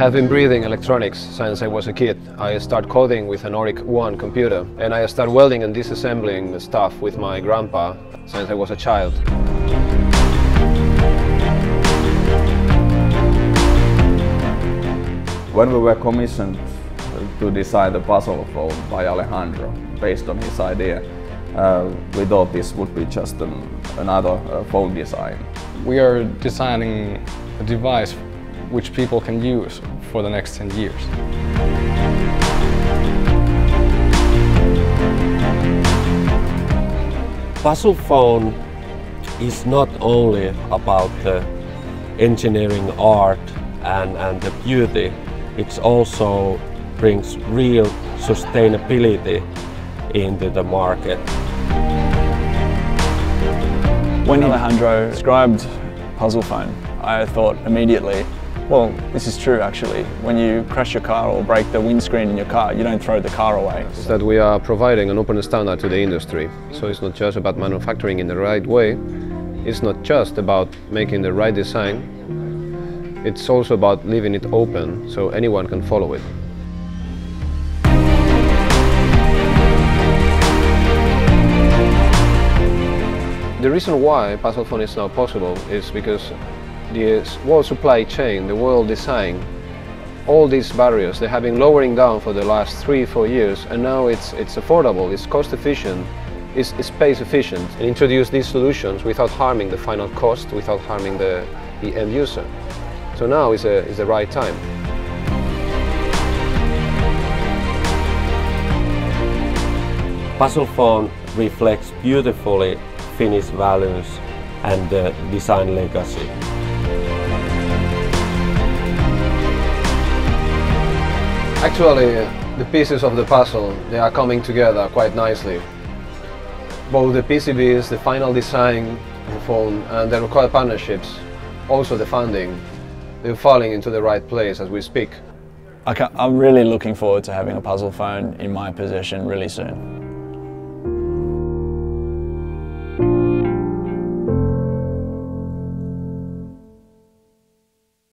have been breathing electronics since I was a kid. I started coding with an Oric 1 computer and I started welding and disassembling stuff with my grandpa since I was a child. When we were commissioned to design the puzzle phone by Alejandro, based on his idea, uh, we thought this would be just an, another uh, phone design. We are designing a device which people can use for the next 10 years. Puzzle phone is not only about the engineering art and, and the beauty, it also brings real sustainability into the market. When Alejandro described puzzle phone, I thought immediately, well, this is true actually. When you crash your car or break the windscreen in your car, you don't throw the car away. That we are providing an open standard to the industry. So it's not just about manufacturing in the right way, it's not just about making the right design, it's also about leaving it open so anyone can follow it. The reason why Puzzle Phone is now possible is because the world supply chain, the world design, all these barriers, they have been lowering down for the last three, four years, and now it's, it's affordable, it's cost efficient, it's, it's space efficient, and introduce these solutions without harming the final cost, without harming the, the end user. So now is, a, is the right time. Puzzle phone reflects beautifully Finnish values and the design legacy. Actually, the pieces of the puzzle, they are coming together quite nicely. Both the PCBs, the final design of the phone, and the required partnerships, also the funding, they're falling into the right place as we speak. I am really looking forward to having a puzzle phone in my possession really soon.